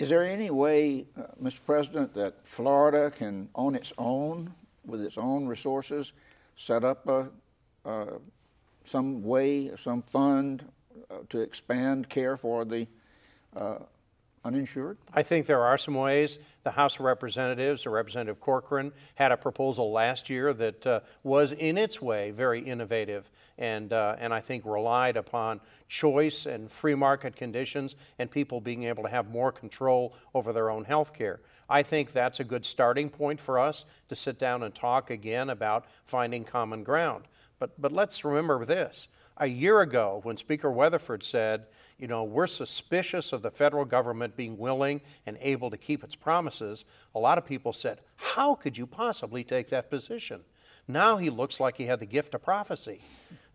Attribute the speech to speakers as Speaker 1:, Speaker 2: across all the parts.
Speaker 1: Is there any way, uh, Mr. President, that Florida can, on its own, with its own resources, set up a, uh, some way, some fund uh, to expand care for the uh, uninsured?
Speaker 2: I think there are some ways. The House of Representatives, or Representative Corcoran, had a proposal last year that uh, was, in its way, very innovative and, uh, and I think relied upon choice and free market conditions and people being able to have more control over their own health care. I think that's a good starting point for us to sit down and talk again about finding common ground. But, but let's remember this. A year ago, when Speaker Weatherford said, you know, we're suspicious of the federal government being willing and able to keep its promises, a lot of people said, How could you possibly take that position? Now he looks like he had the gift of prophecy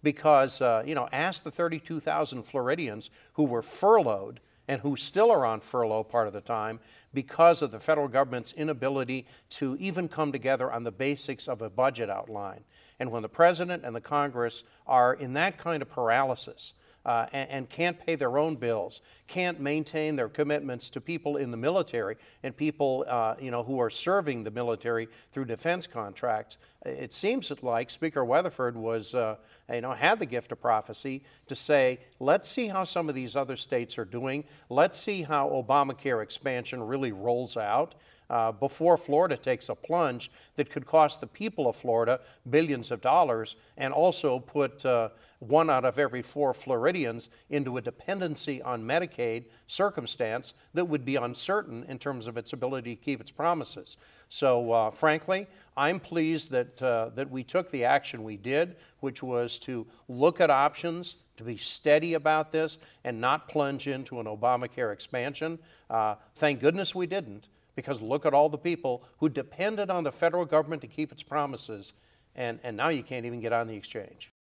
Speaker 2: because, uh, you know, ask the 32,000 Floridians who were furloughed and who still are on furlough part of the time because of the federal government's inability to even come together on the basics of a budget outline. And when the president and the Congress are in that kind of paralysis, uh, and, and, can't pay their own bills, can't maintain their commitments to people in the military and people uh, you know, who are serving the military through defense contracts. It seems like Speaker Weatherford was, uh, you know, had the gift of prophecy to say, let's see how some of these other states are doing. Let's see how Obamacare expansion really rolls out uh, before Florida takes a plunge that could cost the people of Florida billions of dollars and also put uh, one out of every four Floridians into a dependency on Medicaid circumstance that would be uncertain in terms of its ability to keep its promises. So, uh, frankly, I'm pleased that, uh, that we took the action we did, which was to look at options, to be steady about this, and not plunge into an Obamacare expansion. Uh, thank goodness we didn't because look at all the people who depended on the federal government to keep its promises, and, and now you can't even get on the exchange.